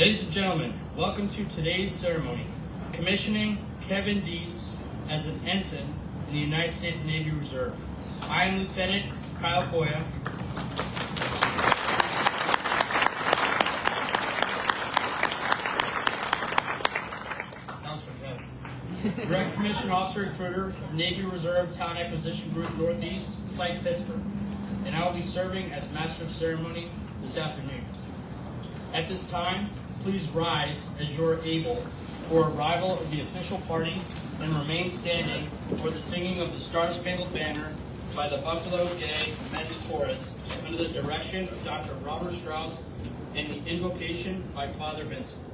Ladies and gentlemen, welcome to today's ceremony, commissioning Kevin Deese as an ensign in the United States Navy Reserve. I am Lieutenant Kyle Koya. Direct Commission Officer Recruiter Navy Reserve Talent Acquisition Group Northeast, Site Pittsburgh. And I will be serving as Master of Ceremony this afternoon. At this time, please rise as you are able for arrival of the official party and remain standing for the singing of the Star Spangled Banner by the Buffalo Gay Men's Chorus under the direction of Dr. Robert Strauss and the invocation by Father Vincent.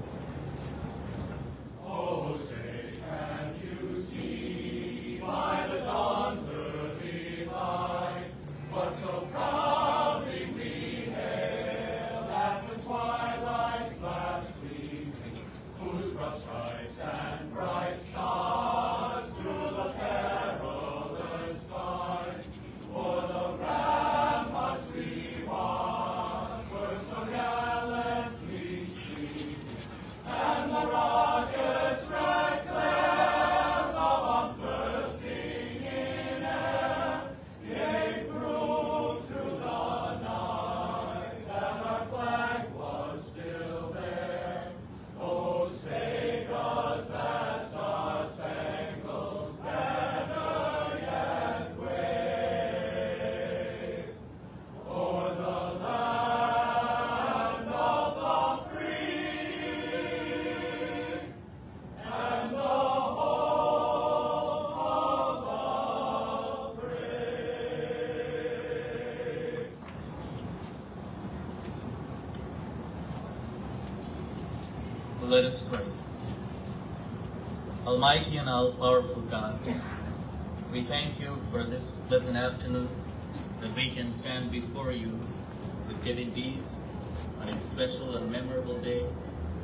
Let us pray. Almighty and all powerful God, we thank you for this pleasant afternoon that we can stand before you with Kevin Deese on a special and memorable day,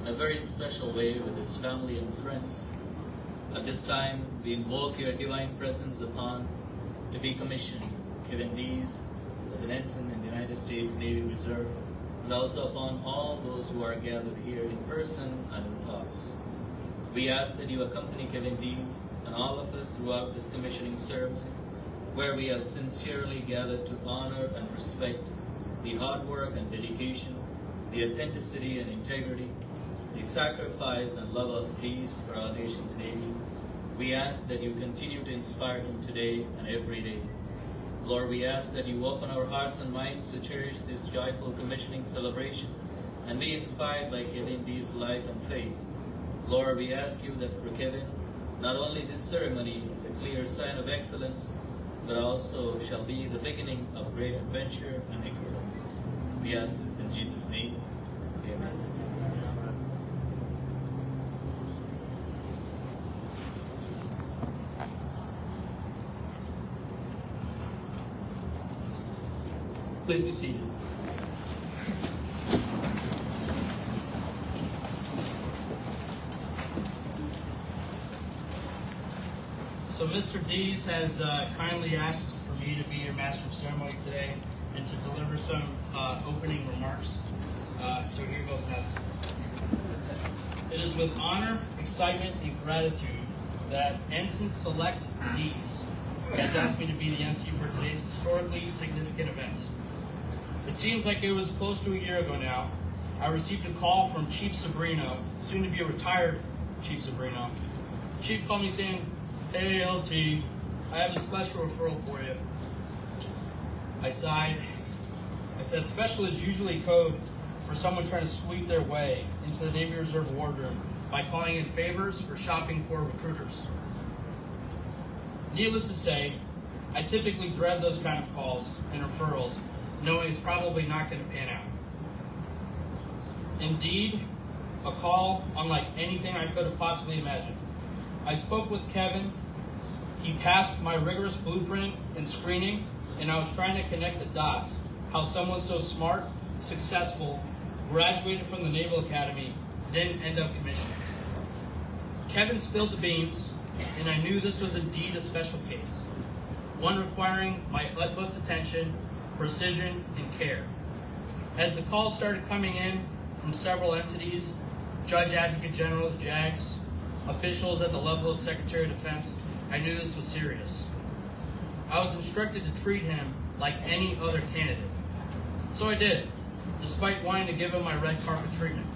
in a very special way with his family and friends. At this time, we invoke your divine presence upon to be commissioned Kevin Deese as an ensign in the United States Navy Reserve, and also upon all those who are gathered here in person and in thoughts. We ask that you accompany Kevin Deese and all of us throughout this commissioning ceremony, where we have sincerely gathered to honor and respect the hard work and dedication, the authenticity and integrity, the sacrifice and love of Deese for our nation's Navy. We ask that you continue to inspire him today and every day. Lord, we ask that you open our hearts and minds to cherish this joyful commissioning celebration and be inspired by Kevin Deese' life and faith. Lord, we ask you that for Kevin, not only this ceremony is a clear sign of excellence, but also shall be the beginning of great adventure and excellence. We ask this in Jesus' name. Amen. Please be seated. So Mr. Deese has uh, kindly asked for me to be your master of ceremony today and to deliver some uh, opening remarks. Uh, so here goes nothing. It is with honor, excitement, and gratitude that Ensign Select Deese has asked me to be the MC for today's historically significant event. It seems like it was close to a year ago now. I received a call from Chief Sabrino, soon to be a retired Chief Sabrino. Chief called me saying, Hey LT, I have a special referral for you. I sighed. I said, special is usually code for someone trying to sweep their way into the Navy Reserve wardroom by calling in favors or shopping for recruiters. Needless to say, I typically dread those kind of calls and referrals, knowing it's probably not going to pan out. Indeed, a call unlike anything I could have possibly imagined. I spoke with Kevin. He passed my rigorous blueprint and screening, and I was trying to connect the dots. How someone so smart, successful, graduated from the Naval Academy, didn't end up commissioned. Kevin spilled the beans, and I knew this was indeed a special case, one requiring my utmost attention, precision, and care. As the calls started coming in from several entities, judge advocate generals, JAGs, officials at the level of Secretary of Defense, I knew this was serious. I was instructed to treat him like any other candidate. So I did, despite wanting to give him my red carpet treatment.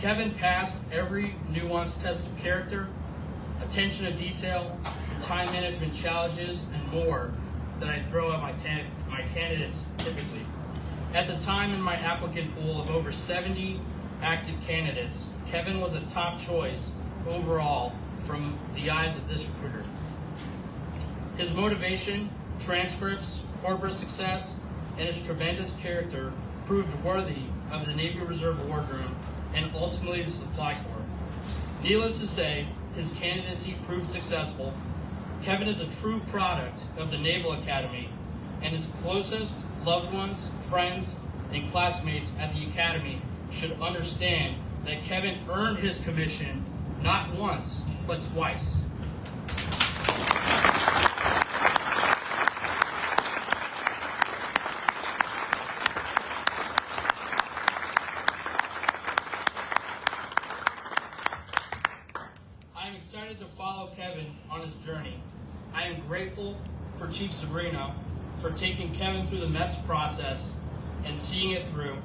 Kevin passed every nuanced test of character, attention to detail, time management challenges, and more that I throw at my, ta- my candidates typically. At the time in my applicant pool of over 70 active candidates, Kevin was a top choice overall from the eyes of this recruiter. His motivation, transcripts, corporate success, and his tremendous character proved worthy of the Navy Reserve Wardroom and ultimately the Supply Corps. Needless to say, his candidacy proved successful. Kevin is a true product of the Naval Academy, and his closest loved ones, friends, and classmates at the Academy should understand that Kevin earned his commission not once, but twice. I am excited to follow Kevin on his journey. I am grateful for Chief Sabrino for taking Kevin through the MEPS process and seeing it through,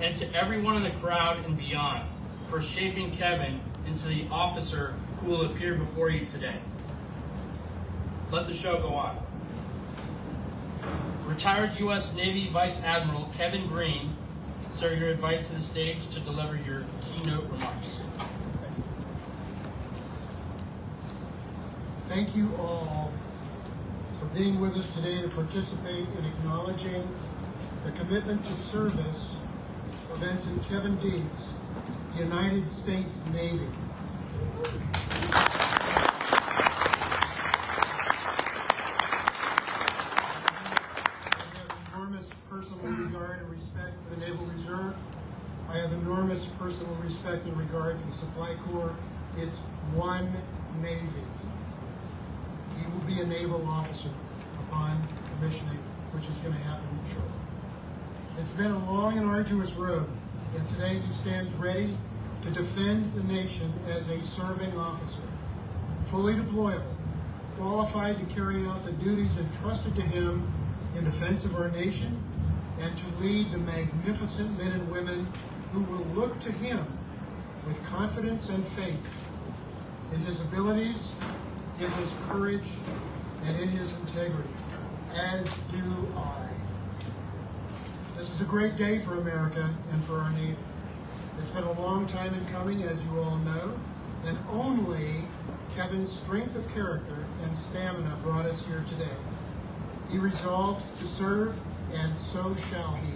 and to everyone in the crowd and beyond for shaping Kevin into the officer who will appear before you today. Let the show go on. Retired U.S. Navy Vice Admiral Kevin Green, sir, you're invited to the stage to deliver your keynote remarks. Thank you all being with us today to participate in acknowledging the commitment to service of Ensign Kevin Deese, United States Navy. I have enormous personal regard and respect for the Naval Reserve. I have enormous personal respect and regard for the Supply Corps. It's one Navy. Will be a naval officer upon commissioning, which is going to happen shortly. It's been a long and arduous road, and today he stands ready to defend the nation as a serving officer, fully deployable, qualified to carry out the duties entrusted to him in defense of our nation, and to lead the magnificent men and women who will look to him with confidence and faith in his abilities, in his courage, and in his integrity, as do I. This is a great day for America and for our Navy. It's been a long time in coming, as you all know, and only Kevin's strength of character and stamina brought us here today. He resolved to serve, and so shall he.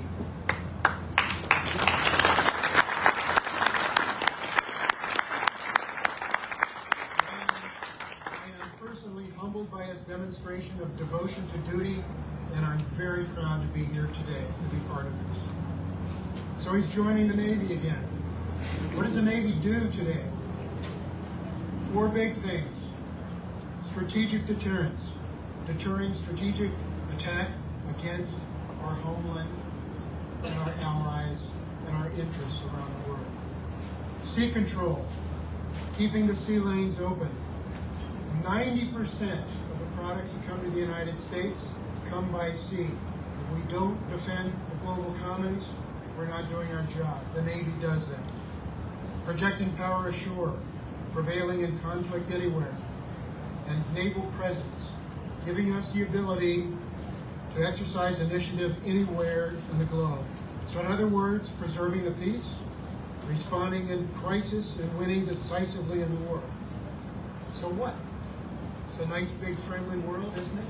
I am personally humbled by his demonstration of devotion to duty, and I'm very proud to be here today to be part of this. So he's joining the Navy again. What does the Navy do today? Four big things. Strategic deterrence, deterring strategic attack against our homeland and our allies and our interests around the world. Sea control, keeping the sea lanes open. 90% of the products that come to the United States come by sea. If we don't defend the global commons, we're not doing our job. The Navy does that. Projecting power ashore, prevailing in conflict anywhere, and naval presence, giving us the ability to exercise initiative anywhere in the globe. So in other words, preserving the peace, responding in crisis, and winning decisively in the war. So what? It's a nice, big, friendly world, isn't it?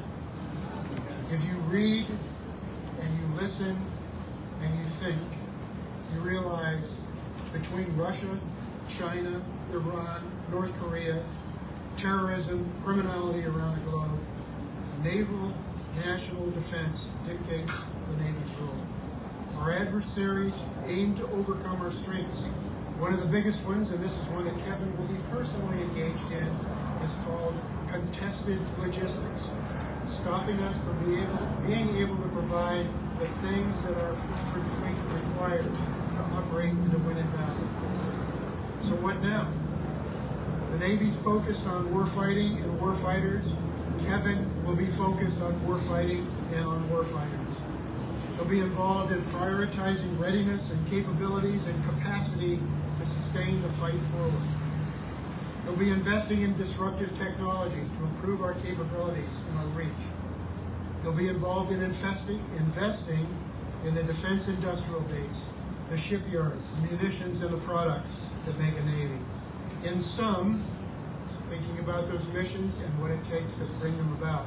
If you read and you listen and you think, you realize between Russia, China, Iran, North Korea, terrorism, criminality around the globe, naval national defense dictates the Navy's role. Our adversaries aim to overcome our strengths. One of the biggest ones, and this is one that Kevin will be personally engaged in, is called contested logistics, stopping us from being able, being able to provide the things that our forward fleet requires to operate in the winning battle. So what now? The Navy's focused on warfighting and warfighters. Kevin will be focused on warfighting and on warfighters. He'll be involved in prioritizing readiness and capabilities and capacity to sustain the fight forward. He'll be investing in disruptive technology to improve our capabilities and our reach. He'll be involved in investing, investing in the defense industrial base, the shipyards, the munitions, and the products that make a Navy. In sum, thinking about those missions and what it takes to bring them about.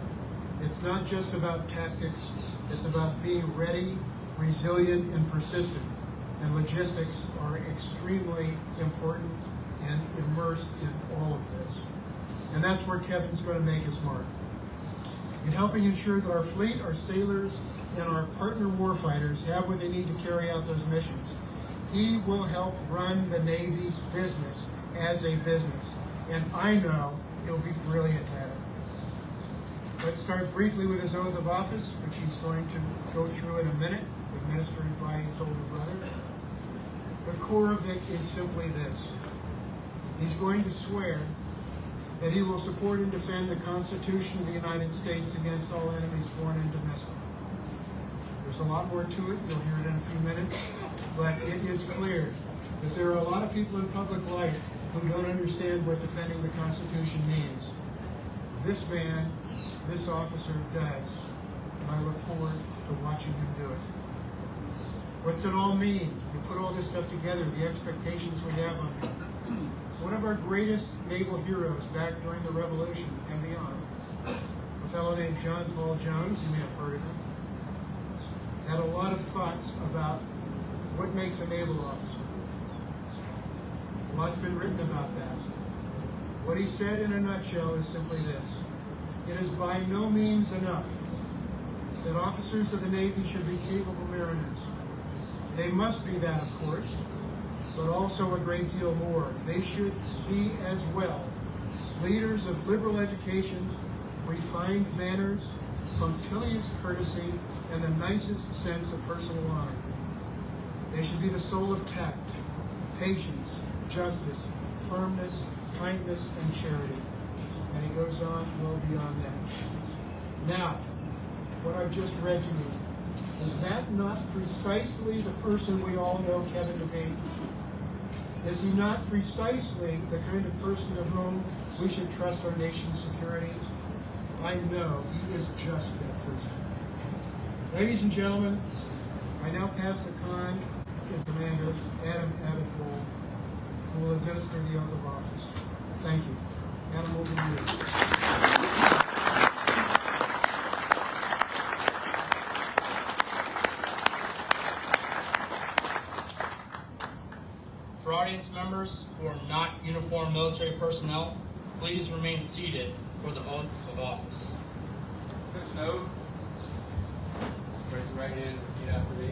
It's not just about tactics, it's about being ready, resilient, and persistent. And logistics are extremely important and immersed in all of this. And that's where Kevin's going to make his mark. In helping ensure that our fleet, our sailors, and our partner warfighters have what they need to carry out those missions. He will help run the Navy's business as a business. And I know he'll be brilliant at it. Let's start briefly with his oath of office, which he's going to go through in a minute, administered by his older brother. The core of it is simply this. He's going to swear that he will support and defend the Constitution of the United States against all enemies, foreign and domestic. There's a lot more to it. You'll hear it in a few minutes. But it is clear that there are a lot of people in public life who don't understand what defending the Constitution means. This man, this officer does. And I look forward to watching him do it. What's it all mean? You put all this stuff together, the expectations we have on him. One of our greatest naval heroes back during the Revolution and beyond, a fellow named John Paul Jones, you may have heard of him, had a lot of thoughts about what makes a naval officer. A lot's been written about that. What he said in a nutshell is simply this. It is by no means enough that officers of the Navy should be capable mariners. They must be that, of course, but also a great deal more. They should be as well leaders of liberal education, refined manners, punctilious courtesy, and the nicest sense of personal honor. They should be the soul of tact, patience, justice, firmness, kindness, and charity. And he goes on well beyond that. Now, what I've just read to you, is that not precisely the person we all know Kevin to be? Is he not precisely the kind of person to whom we should trust our nation's security? I know he is just that person. Ladies and gentlemen, I now pass the con to Commander Adam Abbott who will administer the oath of office. Thank you. Adam, over to you. For audience members who are not uniformed military personnel, please remain seated for the oath of office. Attention oath. Raise your right hand and repeat after me.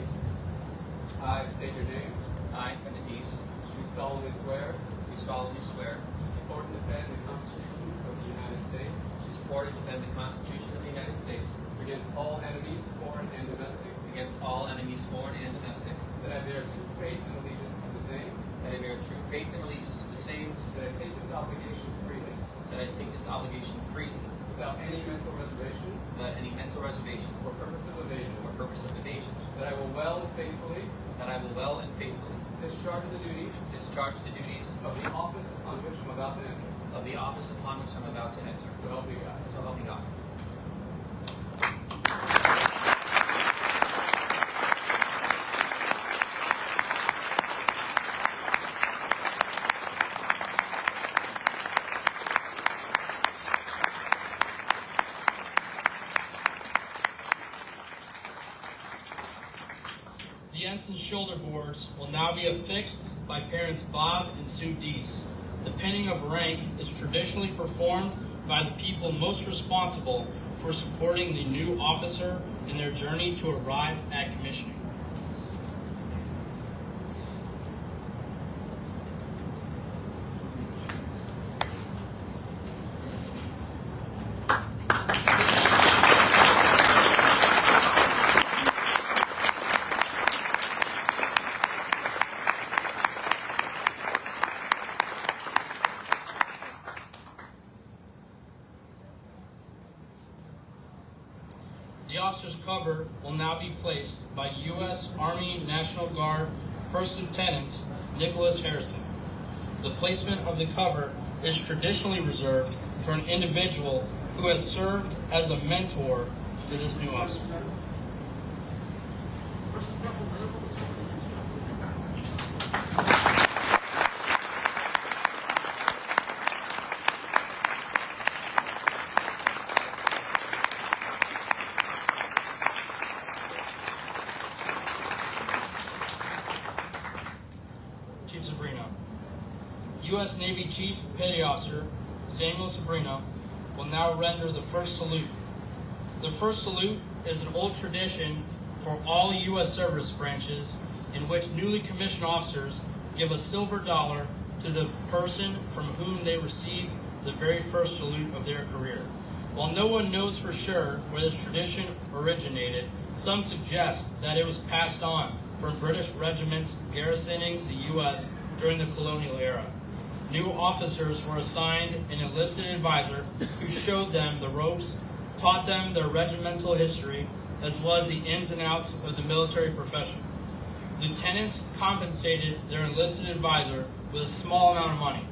I state your name. I, Kevin Deese, Do solemnly swear do solemnly swear to support and defend the Constitution of the United States to support and defend the Constitution of the United States against all enemies, foreign and domestic, against all enemies, foreign and domestic, that I bear true faith and allegiance to the same, that I bear true faith and allegiance to the same, that I take this obligation freely, that I take this obligation freely, without any mental reservation. Without any mental reservation. Or purpose of evasion, or purpose of evasion, that I will well and faithfully. That I will well and faithfully. Discharge the duties. Discharge the duties. Of the office upon which I'm about to enter. of the office upon which I'm about to enter. So help me God. So help me God. The ensign shoulder boards will now be affixed by parents Bob and Sue Deese. The pinning of rank is traditionally performed by the people most responsible for supporting the new officer in their journey to arrive at commissioning. The officer's cover will now be placed by U.S. Army National Guard First Lieutenant Nicholas Harrison. The placement the cover is traditionally reserved for an individual who has served as a mentor to this new officer. Chief Sabrino. U.S. Navy Chief Petty Officer Samuel Sabrino will now render the first salute. The first salute is an old tradition for all U.S. service branches in which newly commissioned officers give a silver dollar to the person from whom they receive the very first salute of their career. While no one knows for sure where this tradition originated, some suggest that it was passed on from British regiments garrisoning the U.S. during the colonial era. New officers were assigned an enlisted advisor who showed them the ropes, taught them their regimental history, as well as the ins and outs of the military profession. Lieutenants compensated their enlisted advisor with a small amount of money.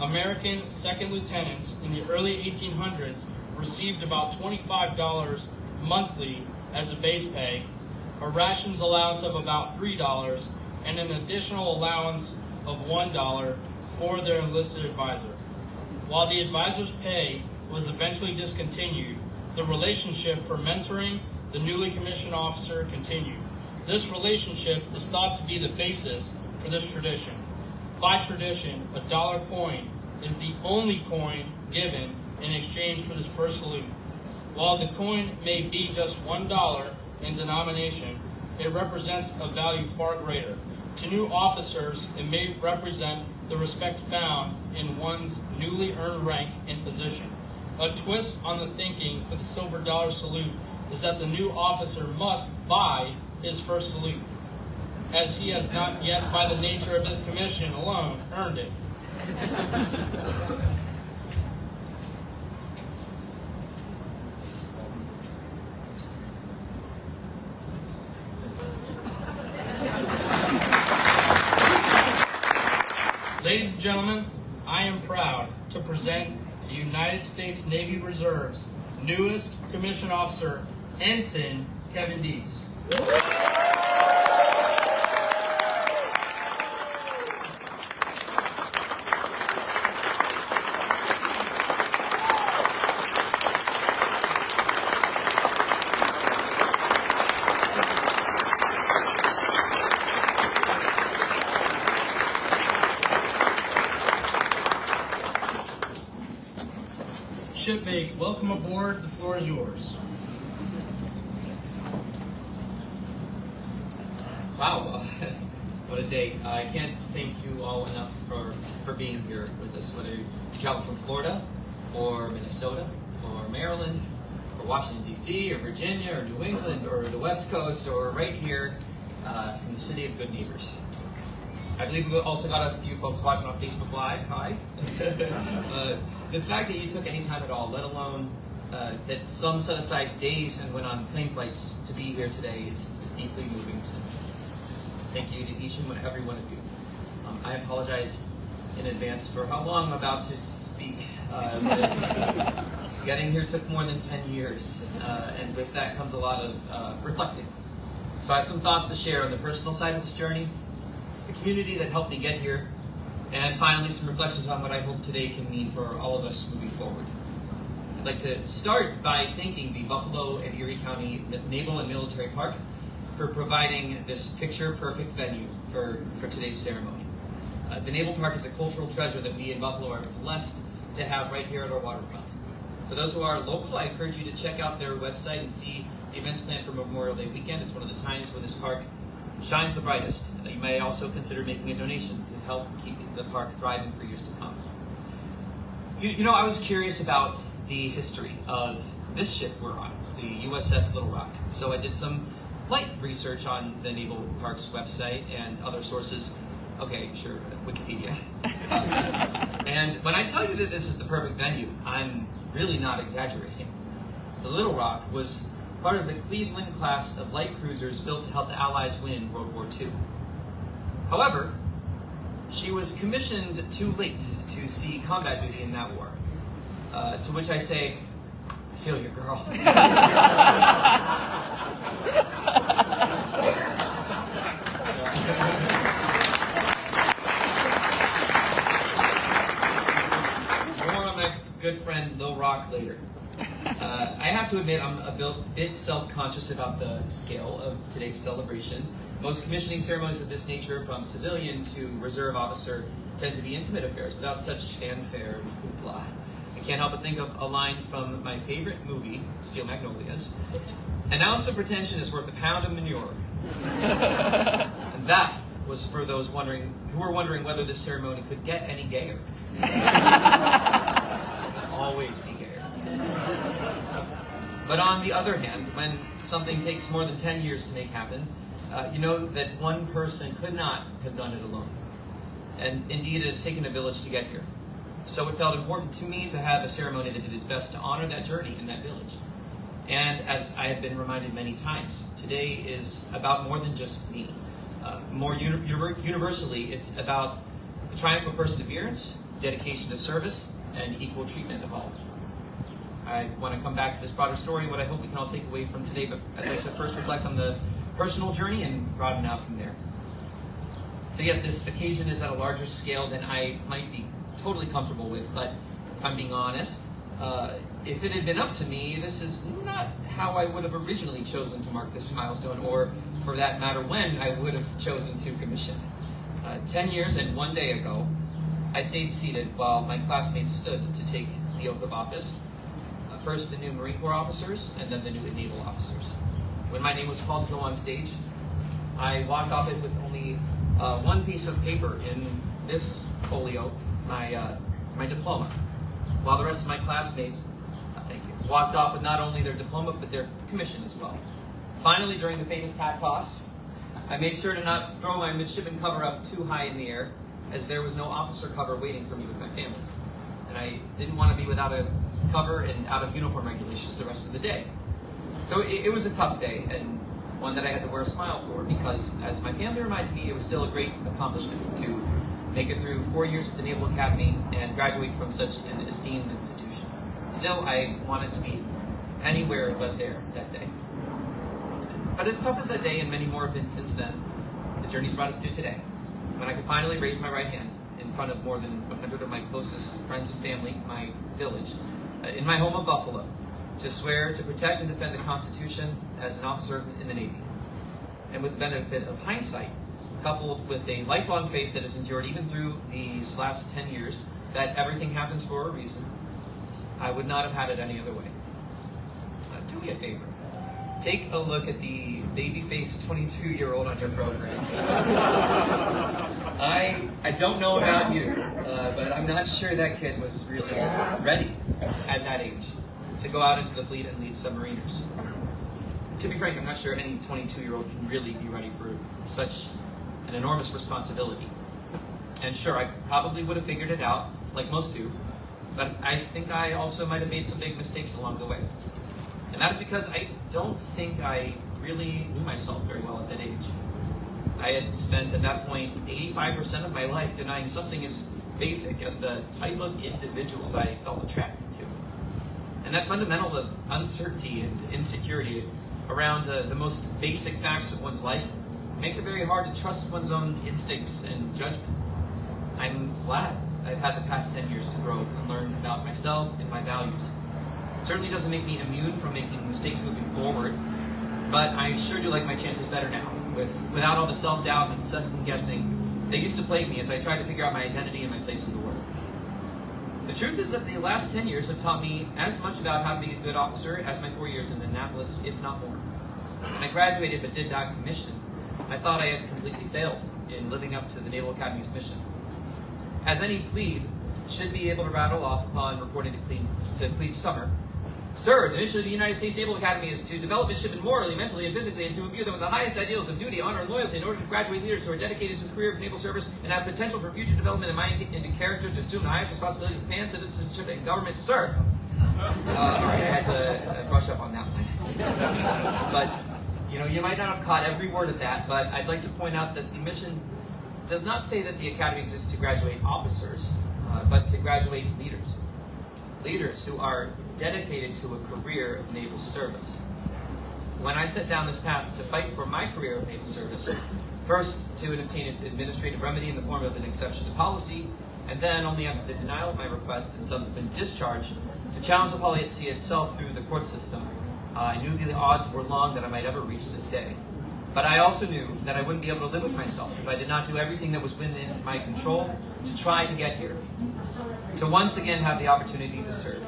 American second lieutenants in the early 1800s received about $25 monthly as a base pay, a rations allowance of about $3, and an additional allowance of $1 for their enlisted advisor. While the advisor's pay was eventually discontinued, the relationship for mentoring the newly commissioned officer continued. This relationship is thought to be the basis for this tradition. By tradition, a dollar coin is the only coin given in exchange for this first salute. While the coin may be just one dollar in denomination, it represents a value far greater. To new officers, it may represent the respect found in one's newly earned rank and position. A twist on the thinking for the silver dollar salute is that the new officer must buy his first salute, as he has not yet, by the nature of his commission alone, earned it. Ladies and gentlemen, I am proud to present the United States Navy Reserve's newest commissioned officer, Ensign Kevin Deese. Shipmate, welcome aboard. The floor is yours. Wow, what a day. I can't thank you all enough for, for being here with us, whether you travel from Florida or Minnesota or Maryland or Washington, D.C. or Virginia or New England or the West Coast or right here uh, from the city of good neighbors. I believe we also got a few folks watching on Facebook Live. Hi. uh, the fact that you took any time at all, let alone uh, that some set aside days and went on plane flights to be here today, is, is deeply moving to me. Thank you to each and every one of you. Um, I apologize in advance for how long I'm about to speak. Uh, getting here took more than 10 years, uh, and with that comes a lot of uh, reflecting. So I have some thoughts to share on the personal side of this journey, the community that helped me get here, and finally some reflections on what I hope today can mean for all of us moving forward. I'd like to start by thanking the Buffalo and Erie County Naval and Military Park for providing this picture-perfect venue for, for today's ceremony. Uh, the Naval Park is a cultural treasure that we in Buffalo are blessed to have right here at our waterfront. For those who are local, I encourage you to check out their website and see the events planned for Memorial Day weekend. It's one of the times when this park shines the brightest. Uh, you may also consider making a donation to help keep the park thriving for years to come. You, you know, I was curious about the history of this ship we're on, the USS Little Rock. So I did some light research on the Naval Park's website and other sources. Okay, sure, Wikipedia. and when I tell you that this is the perfect venue, I'm really not exaggerating. The Little Rock was part of the Cleveland class of light cruisers built to help the Allies win World War II. However, she was commissioned too late to see combat duty in that war. Uh, to which I say, I feel your girl. More on my good friend Lil Rock later. Uh, I have to admit, I'm a bit- self conscious about the scale of today's celebration. Most commissioning ceremonies of this nature, from civilian to reserve officer, tend to be intimate affairs without such fanfare and hoopla. I can't help but think of a line from my favorite movie, Steel Magnolias An ounce of pretension is worth a pound of manure. and that was for those wondering who were wondering whether this ceremony could get any gayer. Always be gayer. But on the other hand, when something takes more than 10 years to make happen, uh, you know that one person could not have done it alone. And indeed, it has taken a village to get here. So it felt important to me to have a ceremony that did its best to honor that journey in that village. And as I have been reminded many times, today is about more than just me. Uh, more uni- universally, it's about the triumph of perseverance, dedication to service, and equal treatment of all. I want to come back to this broader story and what I hope we can all take away from today, but I'd like to first reflect on the personal journey and broaden out from there. So, yes, this occasion is at a larger scale than I might be totally comfortable with, but if I'm being honest, uh, if it had been up to me, this is not how I would have originally chosen to mark this milestone, or for that matter, when I would have chosen to commission. Uh, Ten years and one day ago, I stayed seated while my classmates stood to take the oath of office. First, the new Marine Corps officers, and then the new naval officers. When my name was called to go on stage, I walked off it with only uh, one piece of paper in this folio, my, uh, my diploma, while the rest of my classmates, uh, you, walked off with not only their diploma, but their commission as well. Finally, during the famous hat toss, I made sure to not throw my midshipman cover up too high in the air, as there was no officer cover waiting for me with my family. And I didn't want to be without a cover and out of uniform regulations the rest of the day. So it, it was a tough day, and one that I had to wear a smile for, because as my family reminded me, it was still a great accomplishment to make it through four years at the Naval Academy and graduate from such an esteemed institution. Still, I wanted to be anywhere but there that day. But as tough as that day and many more have been since then, the journey's brought us to today, when I could finally raise my right hand in front of more than 100 of my closest friends and family, my village, in my home of Buffalo, to swear to protect and defend the Constitution as an officer in the Navy. And with the benefit of hindsight, coupled with a lifelong faith that has endured even through these last 10 years, that everything happens for a reason, I would not have had it any other way. Uh, do me a favor. Take a look at the baby-faced 22-year-old on your programs. I I don't know about you, uh, but I'm not sure that kid was really ready at that age to go out into the fleet and lead submariners. To be frank, I'm not sure any 22-year-old can really be ready for such an enormous responsibility. And sure, I probably would have figured it out, like most do, but I think I also might have made some big mistakes along the way. And that is because I don't think I really knew myself very well at that age. I had spent at that point 85% of my life denying something as basic as the type of individuals I felt attracted to. And that fundamental of uncertainty and insecurity around uh, the most basic facts of one's life makes it very hard to trust one's own instincts and judgment. I'm glad I've had the past 10 years to grow and learn about myself and my values. It certainly doesn't make me immune from making mistakes moving forward, but I sure do like my chances better now, with without all the self-doubt and second guessing that used to plague me as I tried to figure out my identity and my place in the world. The truth is that the last 10 years have taught me as much about how to be a good officer as my four years in Annapolis, if not more. When I graduated but did not commission, I thought I had completely failed in living up to the Naval Academy's mission. As any plebe should be able to rattle off upon reporting to, plebe, to plebe summer, Sir, the mission of the United States Naval Academy is to develop midshipmen morally, mentally, and physically, and to imbue them with the highest ideals of duty, honor, and loyalty in order to graduate leaders who are dedicated to the career of naval service and have potential for future development and mind into character to assume the highest responsibilities of command, citizenship, and government. Sir, uh, all right, I had to uh, brush up on that one. but you know, you might not have caught every word of that. But I'd like to point out that the mission does not say that the academy exists to graduate officers, uh, but to graduate leaders. Leaders who are dedicated to a career of naval service. When I set down this path to fight for my career of naval service, first to obtain an administrative remedy in the form of an exception to policy, and then only after the denial of my request and subsequent discharge to challenge the policy itself through the court system. Uh, I knew the odds were long that I might ever reach this day. But I also knew that I wouldn't be able to live with myself if I did not do everything that was within my control to try to get here. To once again have the opportunity to serve.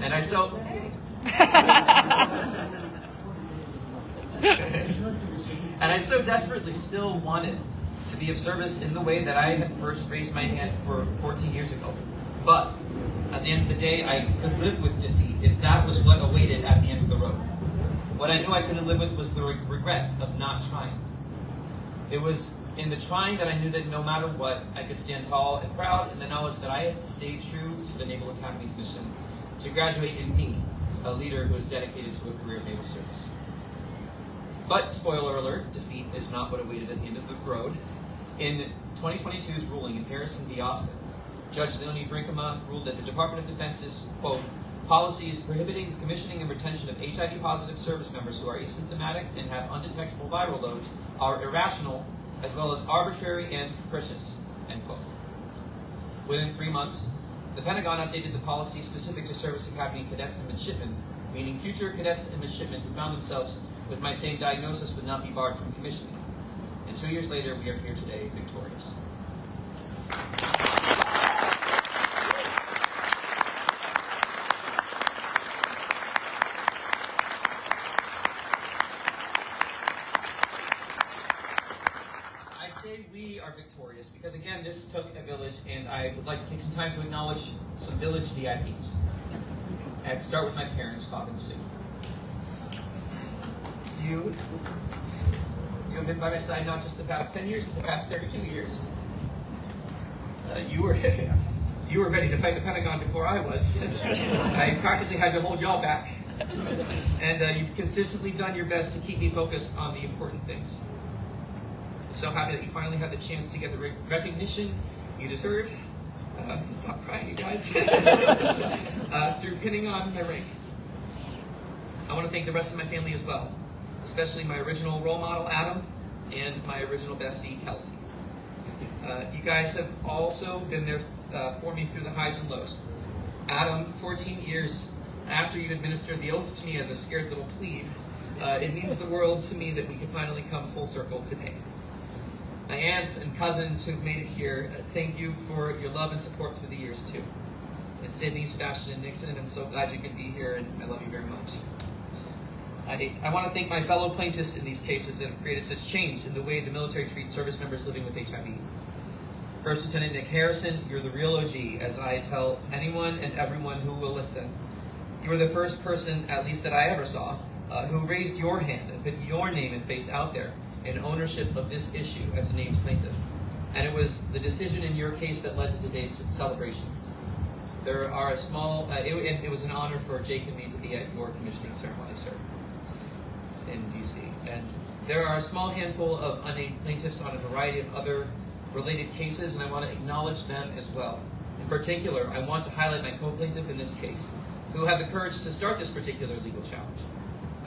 And I so. and I so desperately still wanted to be of service in the way that I had first raised my hand for 14 years ago. But at the end of the day, I could live with defeat if that was what awaited at the end of the road. What I knew I couldn't live with was the regret of not trying. It was in the trying that I knew that no matter what, I could stand tall and proud in the knowledge that I had stayed true to the Naval Academy's mission to graduate in me, a leader who is dedicated to a career of naval service. But, spoiler alert, defeat is not what awaited at the end of the road. In 2022's ruling in Harrison v. Austin, Judge Leonie Brinkema ruled that the Department of Defense's, quote, policies prohibiting the commissioning and retention of HIV positive service members who are asymptomatic and have undetectable viral loads are irrational as well as arbitrary and capricious, end quote. Within three months, the Pentagon updated the policy specific to Service Academy cadets and midshipmen, meaning future cadets and midshipmen who found themselves with my same diagnosis would not be barred from commissioning. And two years later, we are here today victorious. I say we are victorious because, this took a village, and I would like to take some time to acknowledge some village VIPs. I have to start with my parents, Bob and Sue. You, you have been by my side not just the past 10 years, but the past 32 years. Uh, you were you were ready to fight the Pentagon before I was. I practically had to hold y'all back. And uh, you've consistently done your best to keep me focused on the important things. So happy that you finally had the chance to get the re- recognition you deserve. Uh, stop crying, you guys. uh, through pinning on my rank. I want to thank the rest of my family as well, especially my original role model, Adam, and my original bestie, Kelsey. Uh, you guys have also been there uh, for me through the highs and lows. Adam, 14 years after you administered the oath to me as a scared little plebe, uh, it means the world to me that we can finally come full circle today. My aunts and cousins who've made it here, uh, thank you for your love and support through the years too. And Sydney, Sebastian, and Nixon, I'm so glad you could be here, and I love you very much. I, I want to thank my fellow plaintiffs in these cases that have created such change in the way the military treats service members living with HIV. First Lieutenant Nick Harrison, you're the real OG, as I tell anyone and everyone who will listen. You were the first person, at least that I ever saw, uh, who raised your hand and put your name and face out there in ownership of this issue as a named plaintiff. And it was the decision in your case that led to today's celebration. There are a small, uh, it, and it was an honor for Jake and me to be at your commissioning ceremony, sir, in DC. And there are a small handful of unnamed plaintiffs on a variety of other related cases, and I want to acknowledge them as well. In particular, I want to highlight my co-plaintiff in this case, who had the courage to start this particular legal challenge.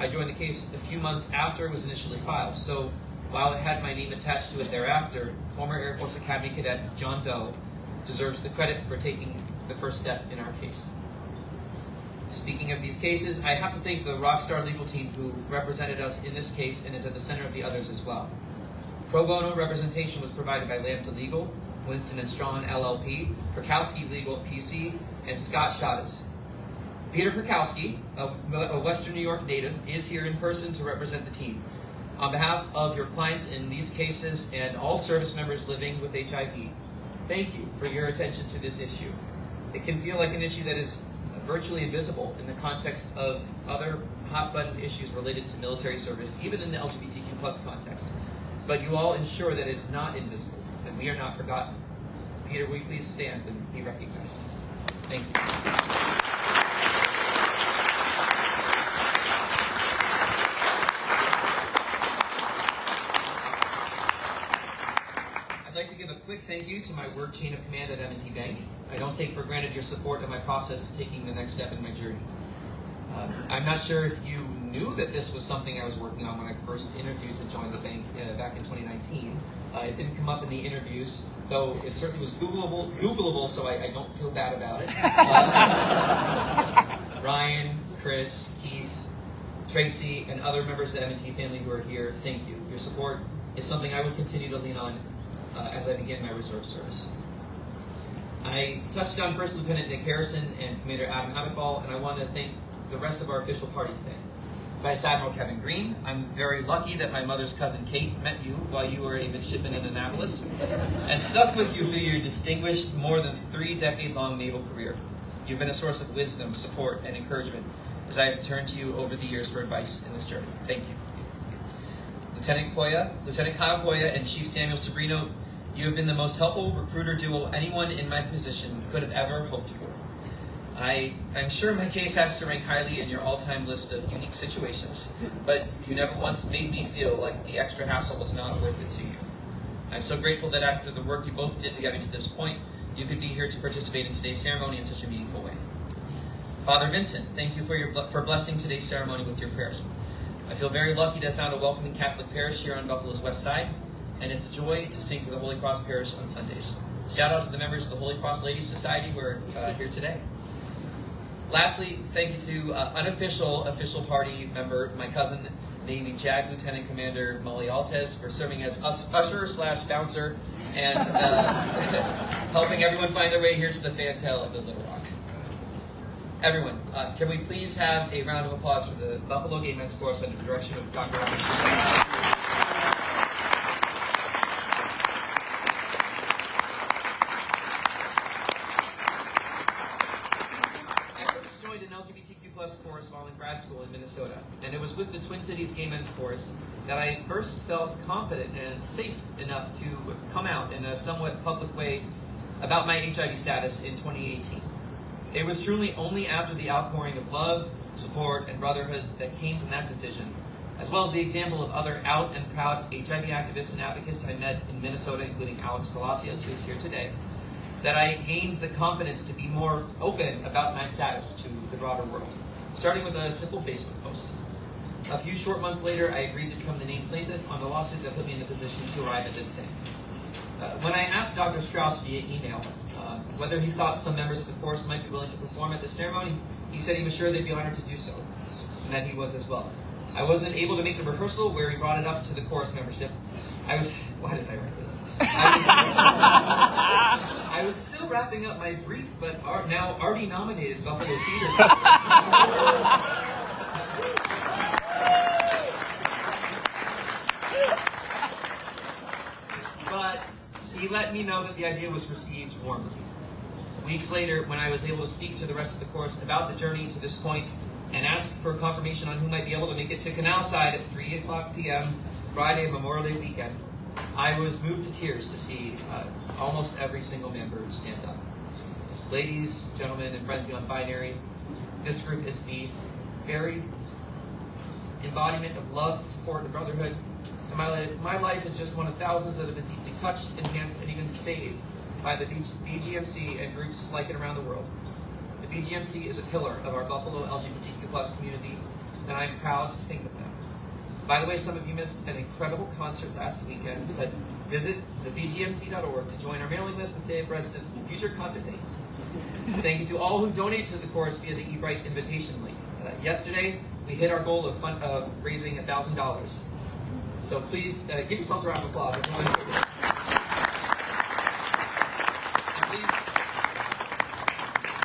I joined the case a few months after it was initially filed, so while it had my name attached to it thereafter, former Air Force Academy cadet John Doe deserves the credit for taking the first step in our case. Speaking of these cases, I have to thank the Rockstar legal team who represented us in this case and is at the center of the others as well. Pro bono representation was provided by Lambda Legal, Winston Strawn LLP, Perkowski Legal PC, and Scott Schoettes. Peter Perkowski, a, Western New York native, is here in person to represent the team. On behalf of your clients in these cases and all service members living with HIV, thank you for your attention to this issue. It can feel like an issue that is virtually invisible in the context of other hot button issues related to military service, even in the LGBTQ plus context. But you all ensure that it is not invisible, and we are not forgotten. Peter, will you please stand and be recognized? Thank you. You to my work chain of command at M&T Bank. I don't take for granted your support in my process taking the next step in my journey. Uh, I'm not sure if you knew that this was something I was working on when I first interviewed to join the bank uh, back in 2019. Uh, it didn't come up in the interviews, though it certainly was Googleable, Googleable so I, I don't feel bad about it. Uh, Ryan, Chris, Keith, Tracy, and other members of the M&T family who are here, thank you. Your support is something I will continue to lean on uh, as I begin my reserve service. I touched on First Lieutenant Nick Harrison and Commander Adam Abbott and I want to thank the rest of our official party today. Vice Admiral Kevin Green, I'm very lucky that my mother's cousin Kate met you while you were a midshipman in Annapolis and stuck with you through your distinguished, more than three decade long naval career. You've been a source of wisdom, support, and encouragement as I have turned to you over the years for advice in this journey. Thank you. Lieutenant Koya, Lieutenant Kyle Koya, and Chief Samuel Sabrino, you have been the most helpful recruiter duo anyone in my position could have ever hoped for. I, I'm sure my case has to rank highly in your all-time list of unique situations, but you never once made me feel like the extra hassle was not worth it to you. I'm so grateful that after the work you both did to get me to this point, you could be here to participate in today's ceremony in such a meaningful way. Father Vincent, thank you for, your, for blessing today's ceremony with your prayers. I feel very lucky to have found a welcoming Catholic parish here on Buffalo's west side, and it's a joy to sing for the Holy Cross Parish on Sundays. Shout out to the members of the Holy Cross Ladies Society who are uh, here today. Lastly, thank you to uh, unofficial official party member, my cousin, Navy JAG Lieutenant Commander Molly Altes, for serving as us, usher slash bouncer and uh, helping everyone find their way here to the fantail of the Little Rock. Everyone, uh, can we please have a round of applause for the Buffalo Gay Men's Chorus under the direction of Dr. Robinson? I first joined an LGBTQ plus chorus while in grad school in Minnesota, and it was with the Twin Cities Gay Men's Chorus that I first felt confident and safe enough to come out in a somewhat public way about my HIV status in 2018. It was truly only after the outpouring of love, support, and brotherhood that came from that decision, as well as the example of other out and proud HIV activists and advocates I met in Minnesota, including Alex Palacios, who is here today, that I gained the confidence to be more open about my status to the broader world, starting with a simple Facebook post. A few short months later, I agreed to become the named plaintiff on the lawsuit that put me in the position to arrive at this day. Uh, when I asked Dr. Strauss via email uh, whether he thought some members of the chorus might be willing to perform at the ceremony, he said he was sure they'd be honored to do so, and that he was as well. I wasn't able to make the rehearsal where he brought it up to the chorus membership. I was, why did I write this? I was, I was still wrapping up my brief, but now already nominated Buffalo Theater. but he let me know that the idea was received warmly. Weeks later, when I was able to speak to the rest of the course about the journey to this point and ask for confirmation on who might be able to make it to Canal Side at 3 o'clock p.m. Friday, Memorial Day weekend, I was moved to tears to see uh, almost every single member stand up. Ladies, gentlemen, and friends beyond binary, this group is the very embodiment of love, support, and brotherhood. And my, my life is just one of thousands that have been deeply touched, enhanced, and even saved by the BGMC and groups like it around the world. The BGMC is a pillar of our Buffalo LGBTQ community, and I'm proud to sing with them. By the way, some of you missed an incredible concert last weekend, but visit thebgmc.org to join our mailing list and stay abreast of future concert dates. Thank you to all who donated to the chorus via the eBright invitation link. Uh, yesterday, we hit our goal of, fun- of raising $1,000. So please uh, give yourselves a round of applause. Please,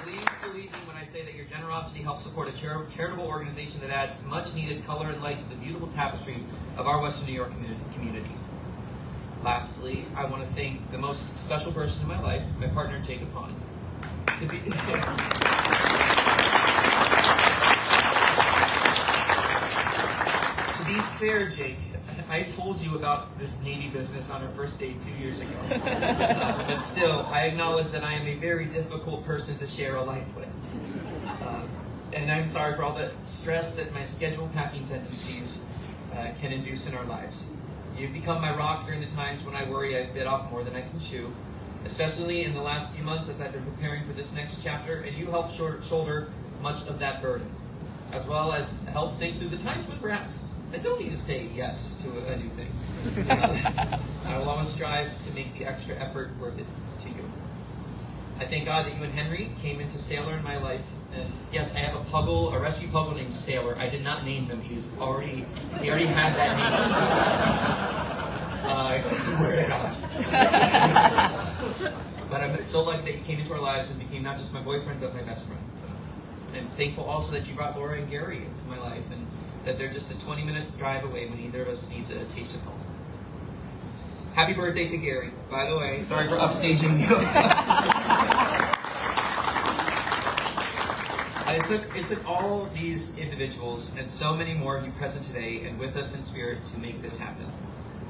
please believe me when I say that your generosity helps support a char- charitable organization that adds much needed color and light to the beautiful tapestry of our Western New York community. community. Lastly, I want to thank the most special person in my life, my partner Jacob Hahn. To be, to be fair, Jake, I told you about this Navy business on our first date two years ago. Uh, but still, I acknowledge that I am a very difficult person to share a life with. Uh, and I'm sorry for all the stress that my schedule packing tendencies uh, can induce in our lives. You've become my rock during the times when I worry I've bit off more than I can chew, especially in the last few months as I've been preparing for this next chapter, and you shor- shoulder much of that burden, as well as help think through the times when perhaps I don't need to say yes to a, a new thing. I will always strive to make the extra effort worth it to you. I thank God that you and Henry came into Sailor in my life. And yes, I have a puggle, a rescue puggle named Sailor. I did not name him. He was already, he already had that name. Uh, I swear to God. but I'm so lucky that you came into our lives and became not just my boyfriend, but my best friend. I'm thankful also that you brought Laura and Gary into my life and that they're just a 20 minute drive away when either of us needs a taste of home. Happy birthday to Gary, by the way. Sorry for upstaging you. it took it took all these individuals and so many more of you present today and with us in spirit to make this happen.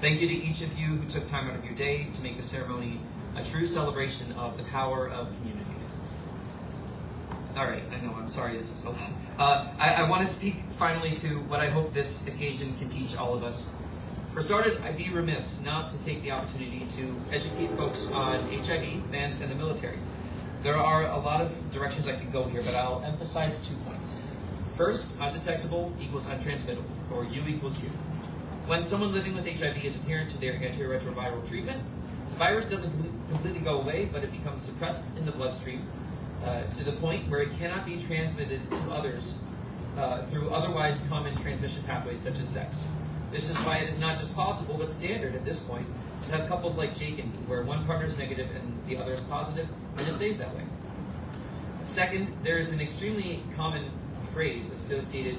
Thank you to each of you who took time out of your day to make the ceremony a true celebration of the power of community. All right, I know. I'm sorry. This is so. Uh, I, I want to speak finally to what I hope this occasion can teach all of us. For starters, I'd be remiss not to take the opportunity to educate folks on HIV and, and the military. There are a lot of directions I could go here, but I'll emphasize two points. First, undetectable equals untransmittable, or U equals U. When someone living with HIV is adherent to their antiretroviral treatment, the virus doesn't completely go away, but it becomes suppressed in the bloodstream uh, to the point where it cannot be transmitted to others uh, through otherwise common transmission pathways such as sex. This is why it is not just possible, but standard at this point, to have couples like Jake and me, where one partner is negative and the other is positive, and it stays that way. Second, there is an extremely common phrase associated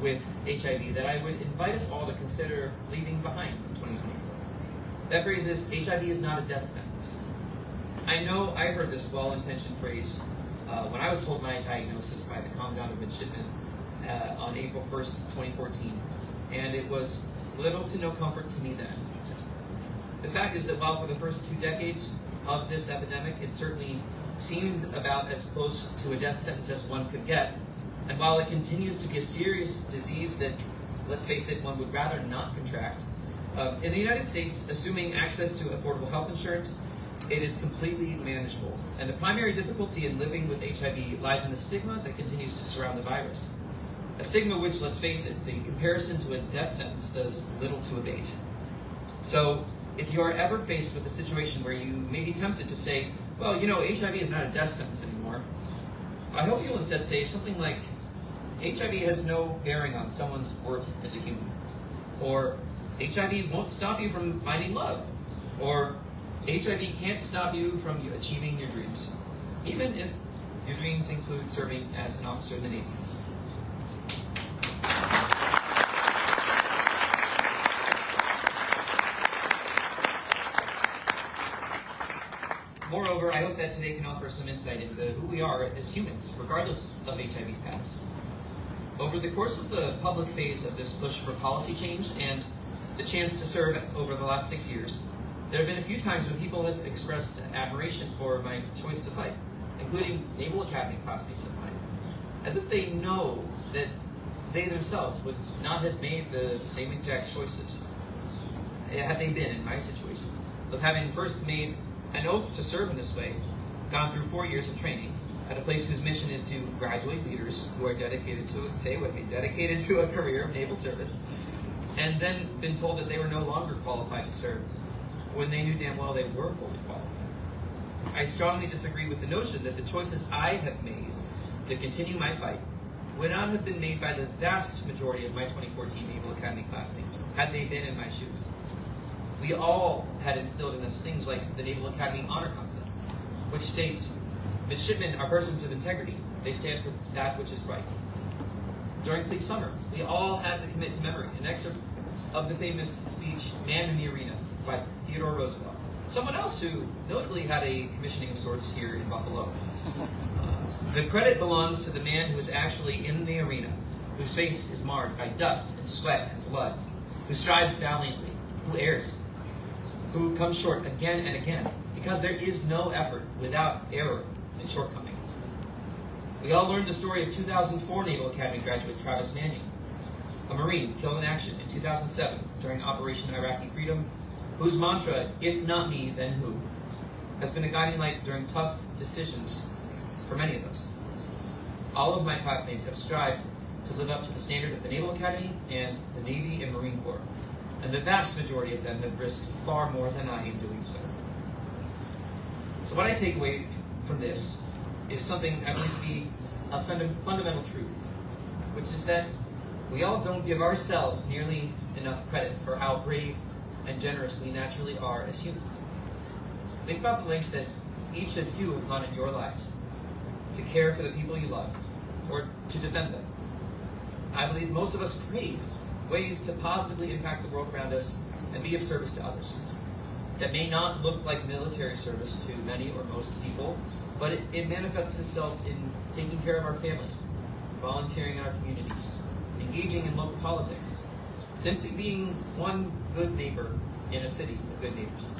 with HIV that I would invite us all to consider leaving behind in 2024. That phrase is HIV is not a death sentence. I know I heard this well intentioned phrase uh, when I was told my diagnosis by the Commandant of Midshipmen uh, on April 1st, 2014, and it was little to no comfort to me then. The fact is that while for the first two decades of this epidemic, it certainly seemed about as close to a death sentence as one could get, and while it continues to be a serious disease that, let's face it, one would rather not contract, uh, in the United States, assuming access to affordable health insurance, it is completely manageable. And the primary difficulty in living with HIV lies in the stigma that continues to surround the virus. A stigma which, let's face it, the comparison to a death sentence does little to abate. So, if you are ever faced with a situation where you may be tempted to say, well, you know, HIV is not a death sentence anymore, I hope you'll instead say something like, HIV has no bearing on someone's worth as a human. Or, HIV won't stop you from finding love. Or, HIV can't stop you from achieving your dreams, even if your dreams include serving as an officer in the Navy. Moreover, I hope that today can offer some insight into who we are as humans, regardless of HIV status. Over the course of the public phase of this push for policy change and the chance to serve over the last six years, there have been a few times when people have expressed admiration for my choice to fight, including Naval Academy classmates of mine, as if they know that they themselves would not have made the same exact choices eh, had they been in my situation, of having first made an oath to serve in this way, gone through four years of training at a place whose mission is to graduate leaders who are dedicated to it, say with me, dedicated to a career of naval service, and then been told that they were no longer qualified to serve when they knew damn well they were fully qualified. I strongly disagree with the notion that the choices I have made to continue my fight would not have been made by the vast majority of my 2014 Naval Academy classmates had they been in my shoes we all had instilled in us things like the Naval Academy honor concept, which states midshipmen are persons of integrity. They stand for that which is right. During Plebe Summer, we all had to commit to memory an excerpt of the famous speech Man in the Arena by Theodore Roosevelt. Someone else who notably had a commissioning of sorts here in Buffalo. Uh, the credit belongs to the man who is actually in the arena, whose face is marred by dust and sweat and blood, who strives valiantly, who errs, who comes short again and again because there is no effort without error and shortcoming. We all learned the story of 2004 Naval Academy graduate Travis Manion, a Marine killed in action in 2007 during Operation Iraqi Freedom, whose mantra, if not me, then who? has been a guiding light during tough decisions for many of us. All of my classmates have strived to live up to the standard of the Naval Academy and the Navy and Marine Corps, and the vast majority of them have risked far more than I am doing so. So, what I take away from this is something I believe to be a funda- fundamental truth, which is that we all don't give ourselves nearly enough credit for how brave and generous we naturally are as humans. Think about the links that each of you have gone in your lives to care for the people you love or to defend them. I believe most of us crave ways to positively impact the world around us and be of service to others. That may not look like military service to many or most people, but it, it manifests itself in taking care of our families, volunteering in our communities, engaging in local politics, simply being one good neighbor in a city of good neighbors.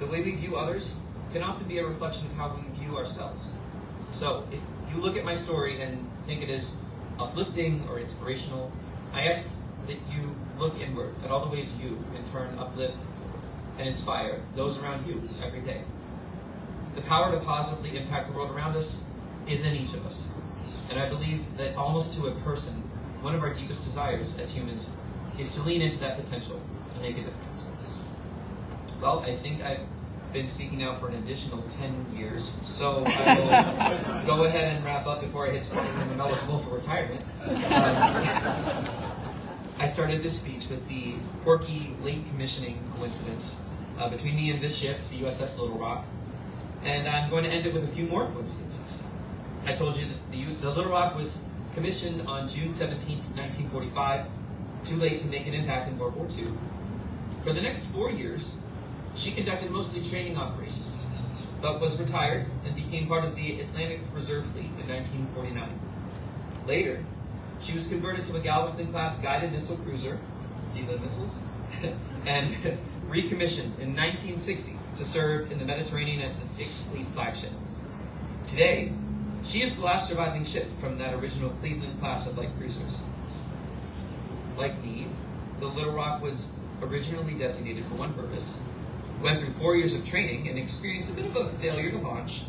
The way we view others can often be a reflection of how we view ourselves. So, if you look at my story and think it is uplifting or inspirational, I ask that you look inward at all the ways you, in turn, uplift and inspire those around you every day. The power to positively impact the world around us is in each of us. And I believe that almost to a person, one of our deepest desires as humans is to lean into that potential and make a difference. Well, I think I've been speaking now for an additional 10 years, so I will go ahead and wrap up before I hit 20 and I'm eligible for retirement. Um, I started this speech with the quirky late commissioning coincidence uh, between me and this ship, the USS Little Rock, and I'm going to end it with a few more coincidences. I told you that the, the Little Rock was commissioned on June 17, 1945, too late to make an impact in World War II. For the next four years, she conducted mostly training operations, but was retired and became part of the Atlantic Reserve Fleet in 1949. Later, she was converted to a Galveston class guided missile cruiser, see the missiles, and recommissioned in 1960 to serve in the Mediterranean as the Sixth Fleet flagship. Today, she is the last surviving ship from that original Cleveland class of light cruisers. Like me, the Little Rock was originally designated for one purpose, went through four years of training and experienced a bit of a failure to launch,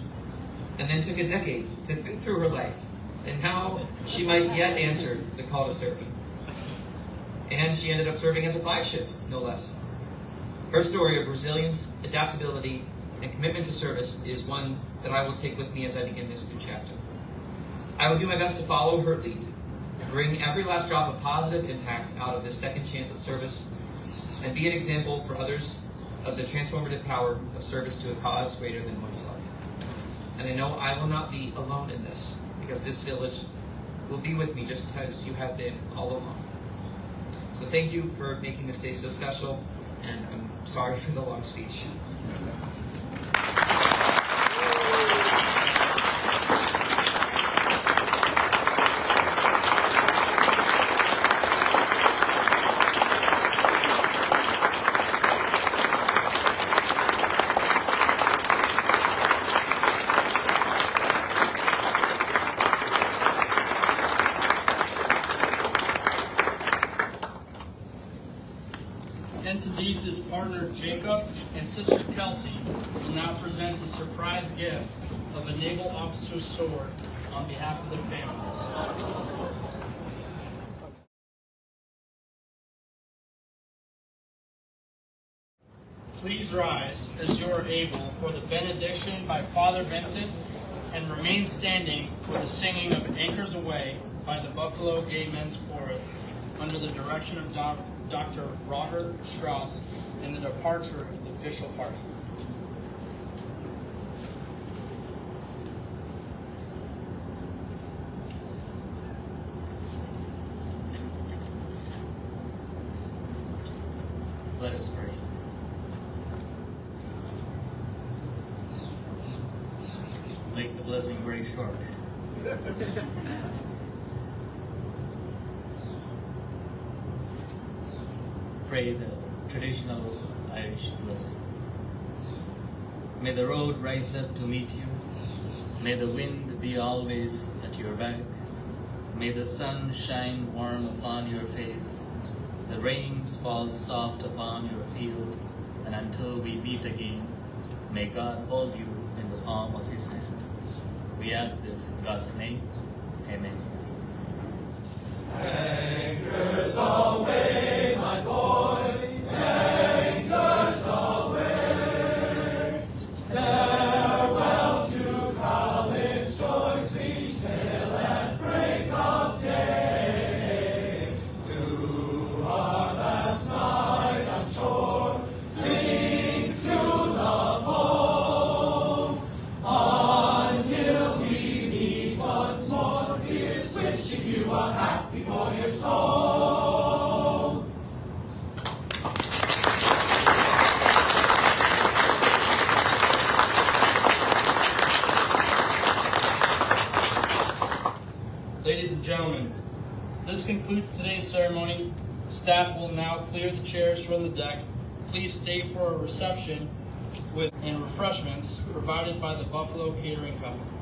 and then took a decade to think through her life and how she might yet answer the call to serve. And she ended up serving as a flagship, no less. Her story of resilience, adaptability, and commitment to service is one that I will take with me as I begin this new chapter. I will do my best to follow her lead, bring every last drop of positive impact out of this second chance of service, and be an example for others of the transformative power of service to a cause greater than oneself. And I know I will not be alone in this, because this village will be with me just as you have been all along. So thank you for making this day so special, and I'm sorry for the long speech. Ensign Deese's partner Jacob and sister Kelsey will now present a surprise gift of a naval officer's sword on behalf of their families. Please rise as you are able for the benediction by Father Vincent and remain standing for the singing of Anchors Aweigh by the Buffalo Gay Men's Chorus under the direction of Dr. Robert Strauss and the departure official party. blessing. May the road rise up to meet you. May the wind be always at your back. May the sun shine warm upon your face. The rains fall soft upon your fields. And until we meet again, may God hold you in the palm of his hand. We ask this in God's name. Amen. Anchors always. Staff will now clear the chairs from the deck. Please stay for a reception with and refreshments provided by the Buffalo Catering Company.